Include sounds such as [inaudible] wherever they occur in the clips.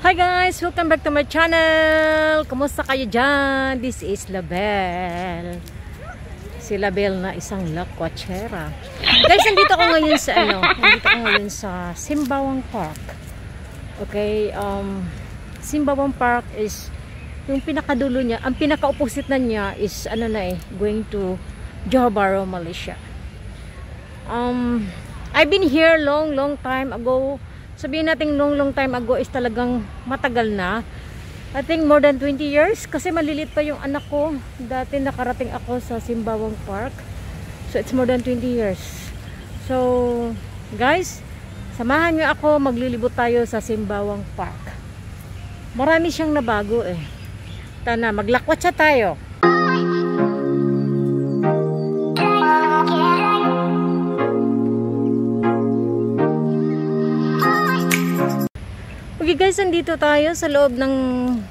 Hi guys! Welcome back to my channel! Kumusta kayo dyan? This is Label. Si Label na isang lakwachera. Guys, nandito ako ngayon sa ano, nandito ako ngayon sa Simbawang Park. Okay, um, Simbawang Park is yung pinakadulo niya, ang pinaka-opposite na niya is ano na eh, going to Johor Bahru, Malaysia. Um, I've been here long, long time ago sabihin natin long long time ago is talagang matagal na. I think more than 20 years kasi malilit pa yung anak ko. Dati nakarating ako sa Simbawang Park. So it's more than 20 years. So guys samahan nyo ako maglilibot tayo sa Simbawang Park. Marami siyang nabago eh. Tana maglakwat siya tayo guys, nandito tayo sa loob ng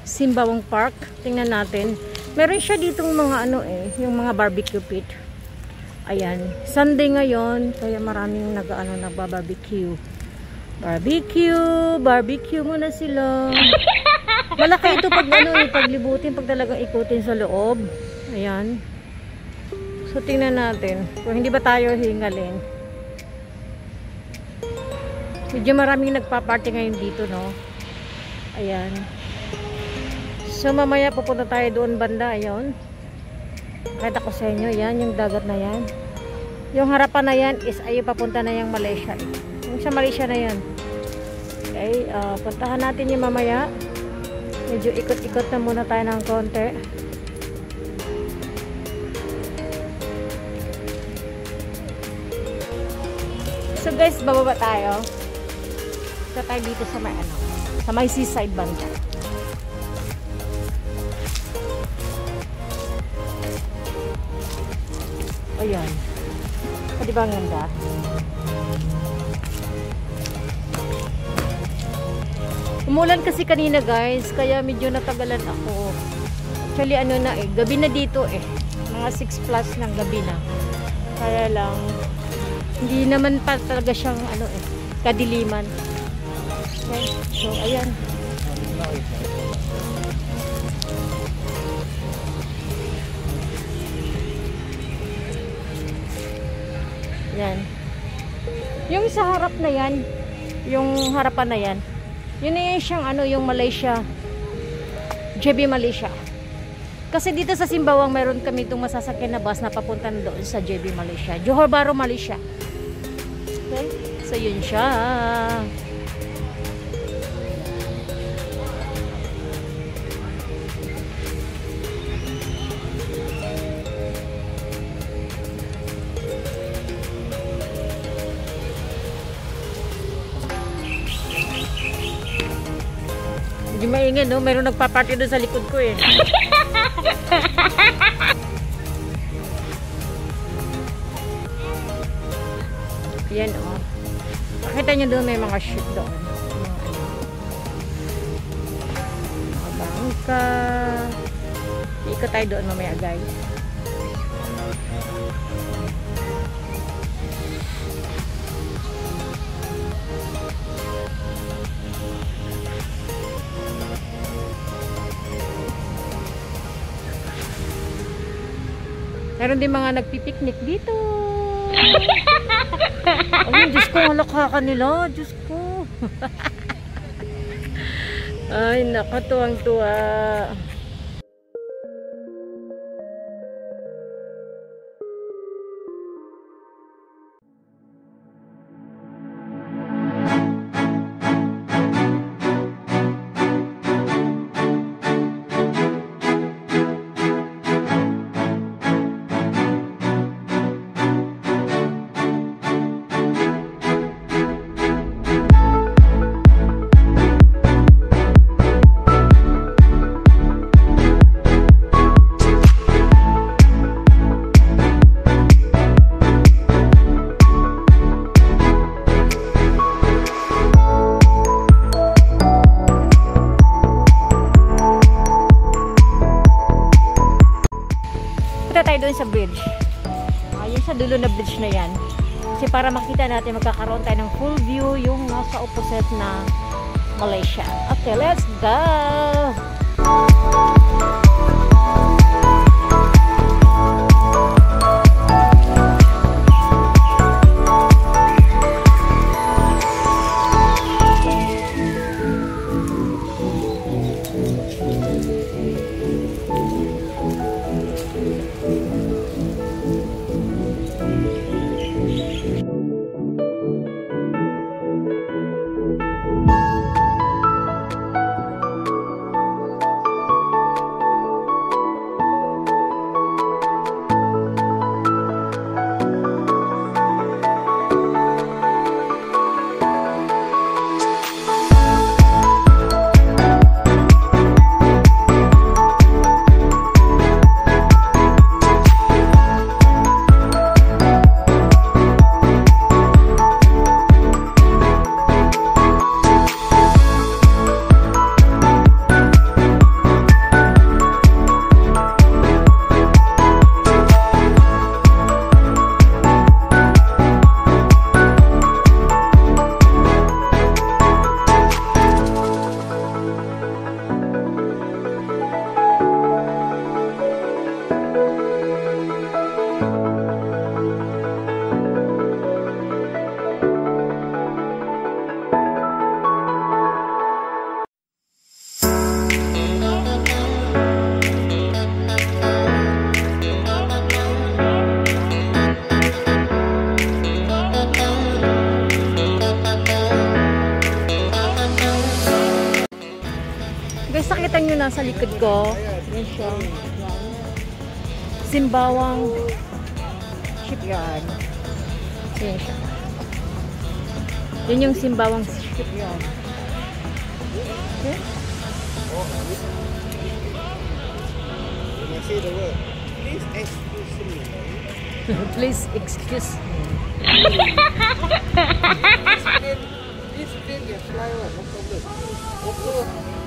Simbawang Park. Tingnan natin. Meron siya ditong mga ano eh, yung mga barbecue pit. Ayan. Sunday ngayon, kaya maraming nag-ano nagbabarbecue. Barbecue, barbecue muna sila. Malaki ito pag ano eh, paglibutin, pag talagang ikutin sa loob. Ayan. So tingnan natin. Kung hindi ba tayo hingalin. Medyo maraming nagpa-party ngayon dito, no? Ayan. So, mamaya pupunta tayo doon banda, ayun. Kahit ako sa inyo, yan, yung dagat na yan. Yung harapan na yan is ayun papunta na yung Malaysia. Yung sa Malaysia na yan. Okay, uh, puntahan natin yung mamaya. Medyo ikot-ikot na muna tayo ng konti. So guys, bababa tayo. Punta tayo dito sa may ano, sa may seaside banda. Ayan. O, diba ang ganda? Umulan kasi kanina guys, kaya medyo natagalan ako. Actually ano na eh, gabi na dito eh. Mga 6 plus ng gabi na. Kaya lang, hindi naman pa talaga siyang ano eh, kadiliman. Okay. So, ayan. Yan. Yung sa harap na yan, yung harapan na yan, yun na yan siyang ano, yung Malaysia. JB Malaysia. Kasi dito sa Simbawang, meron kami itong masasakyan na bus na papunta doon sa JB Malaysia. Johor Bahru, Malaysia. Okay? So, yun siya. Maingay, no? Meron nagpa-party doon sa likod ko, eh. [laughs] Yan, oh. Makita nyo doon, may mga ship doon. Mga, ano. Mga bangka. Ikot tayo doon mamaya, guys. Meron din mga nagpipiknik dito. [laughs] Ay, Diyos ko, halakha kanila. Diyos ko. [laughs] Ay, nakatuwang-tuwa. Punta tayo doon sa bridge. Ayun sa dulo na bridge na yan. Kasi para makita natin, magkakaroon tayo ng full view yung nasa opposite na Malaysia. Okay, let's go! Guys, nakita nyo na sa likod ko. Yan siya. Yan. Simbawang shipyard. Yan siya. Yan yung Simbawang shipyard. Okay? When I say the word, please excuse me. Please excuse me. This plane can fly one, no problem.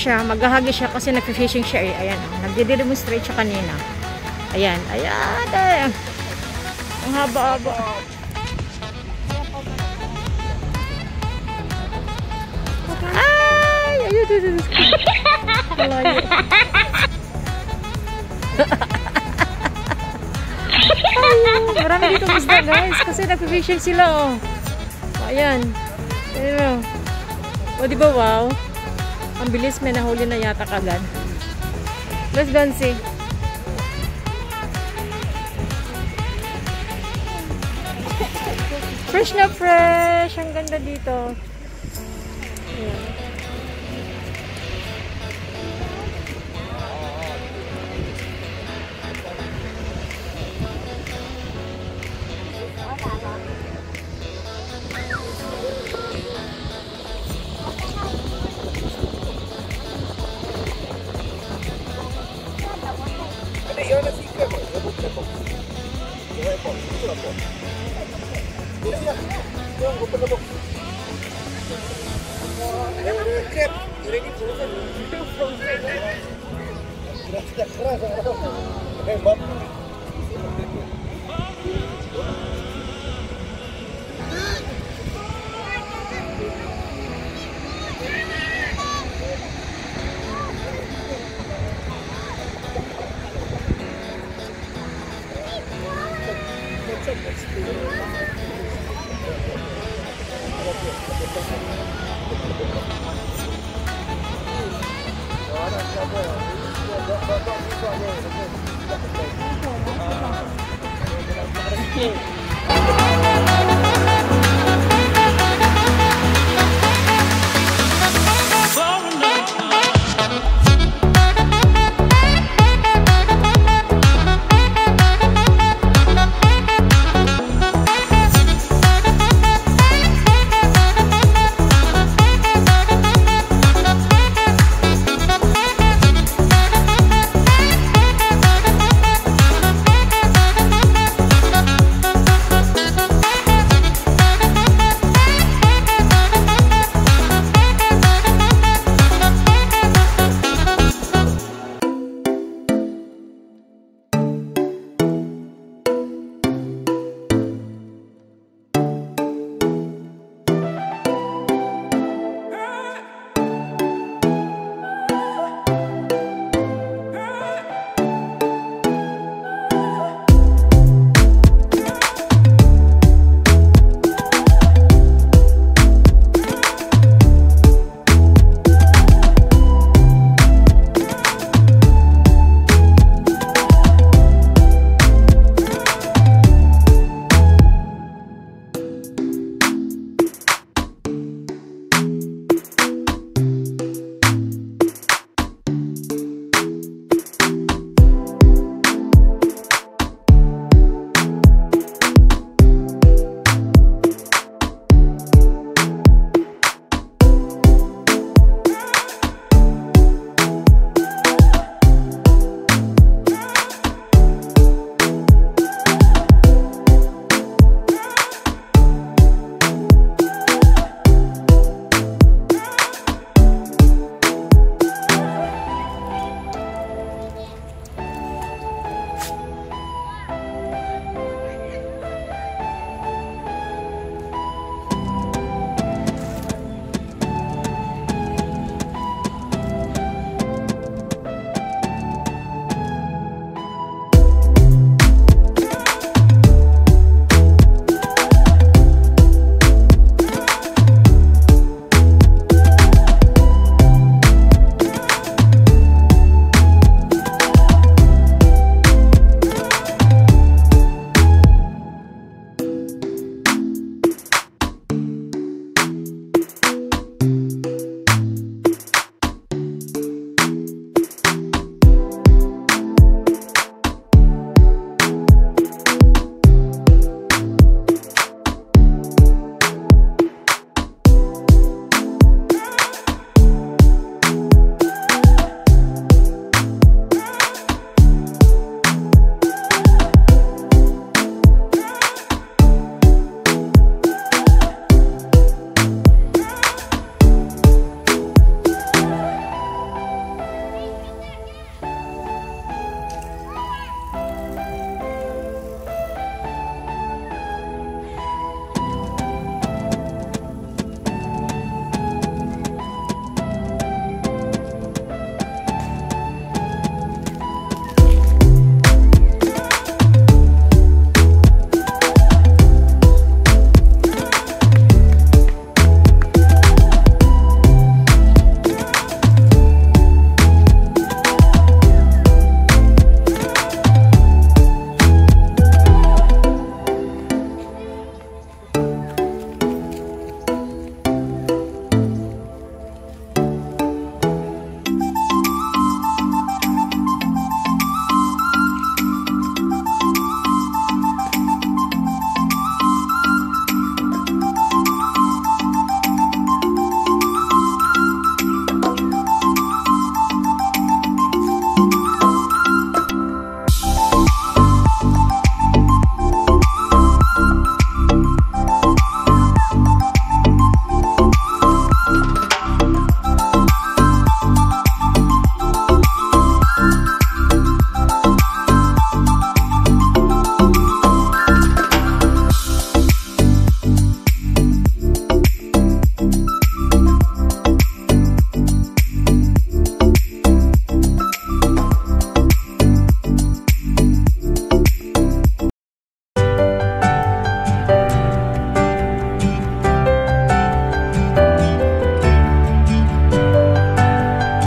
Siya, maghahagi siya kasi nag-fishing siya eh. Ayan, nagde-demonstrate siya kanina. Ayan, ayan, ayan. Ang haba-haba. Ay! Ayun, ayun, ayun. [laughs] Marami dito isda guys kasi nag-fishing sila oh. Ayan. Ayan oh. O, di ba wow? Ang bilis, may nahuli na yata kagad. Let's go and see. Fresh na fresh. Ang ganda dito. Ayan.